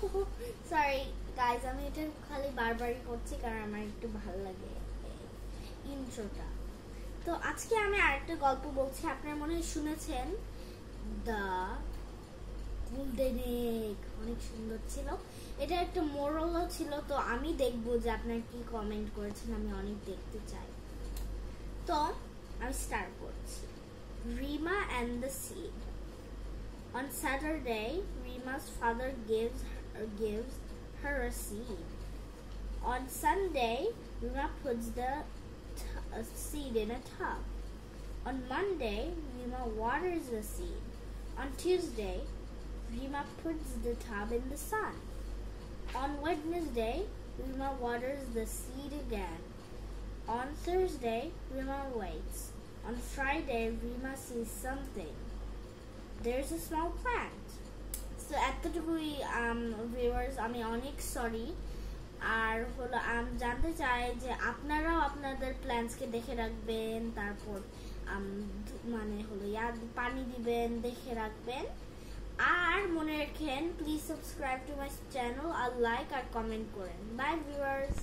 Sorry guys আমি এটা খালি বারবারই করছি কারণ আমার একটু ভালো লাগে ইন্ট্রোটা তো আজকে আমি আরেকটা গল্প বলছি আপনার মনে হয় শুনেছেন? দ্য গোল্ডেন এগ অনেক সুন্দর ছিল। এটা একটা ছিল তো আমি দেখব যে আপনার কি কমেন্ট করেছেন আমি অনেক দেখতে চাই। তো আমি স্টার্ট করছি। Rima and the seed On Saturday, Rima's father gives gives her a seed. On Sunday, Rima puts the seed in a tub. On Monday, Rima waters the seed. On Tuesday, Rima puts the tub in the sun. On Wednesday, Rima waters the seed again. On Thursday, Rima waits. On Friday, Rima sees something. There's a small plant. এতটুকুই viewers আমি অনেক sorry আর হলো জানতে চাই যে আপনারাও আপনাদের প্ল্যান্টসকে দেখে রাখবেন, তারপর মানে হলো, ইয়াদ, পানি দিবেন, দেখে রাখবেন। আর মনে রাখেন please subscribe to my channel R like আর কমেন্ট করেন। Bye viewers